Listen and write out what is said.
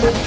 you